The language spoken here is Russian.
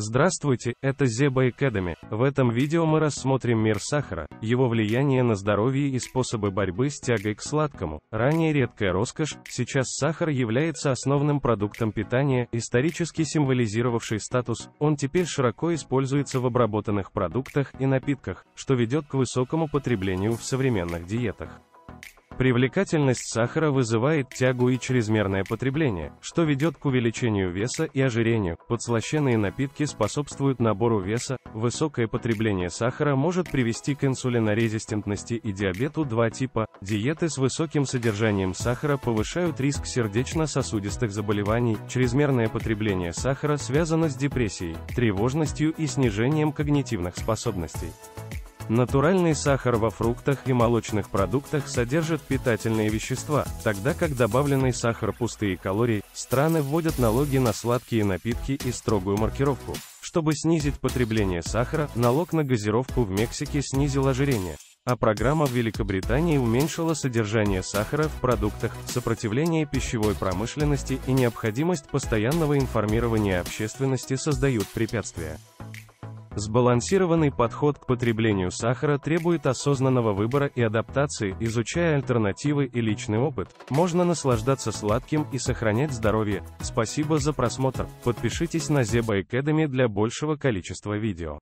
Здравствуйте, это Зеба Academy. В этом видео мы рассмотрим мир сахара, его влияние на здоровье и способы борьбы с тягой к сладкому. Ранее редкая роскошь, сейчас сахар является основным продуктом питания, исторически символизировавший статус, он теперь широко используется в обработанных продуктах и напитках, что ведет к высокому потреблению в современных диетах. Привлекательность сахара вызывает тягу и чрезмерное потребление, что ведет к увеличению веса и ожирению. Подслащенные напитки способствуют набору веса. Высокое потребление сахара может привести к инсулинорезистентности и диабету 2 типа. Диеты с высоким содержанием сахара повышают риск сердечно-сосудистых заболеваний. Чрезмерное потребление сахара связано с депрессией, тревожностью и снижением когнитивных способностей. Натуральный сахар во фруктах и молочных продуктах содержит питательные вещества, тогда как добавленный сахар пустые калории. Страны вводят налоги на сладкие напитки и строгую маркировку. Чтобы снизить потребление сахара, налог на газировку в Мексике снизил ожирение. А программа в Великобритании уменьшила содержание сахара в продуктах, сопротивление пищевой промышленности и необходимость постоянного информирования общественности создают препятствия. Сбалансированный подход к потреблению сахара требует осознанного выбора и адаптации, изучая альтернативы и личный опыт. Можно наслаждаться сладким и сохранять здоровье. Спасибо за просмотр. Подпишитесь на Зеба Academy для большего количества видео.